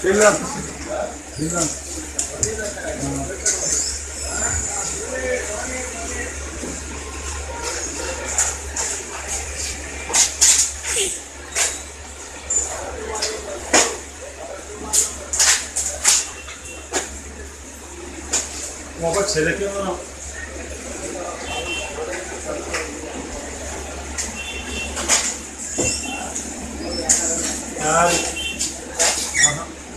खेलना खेलना 뭐가 제대 깨어나 아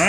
ఆ?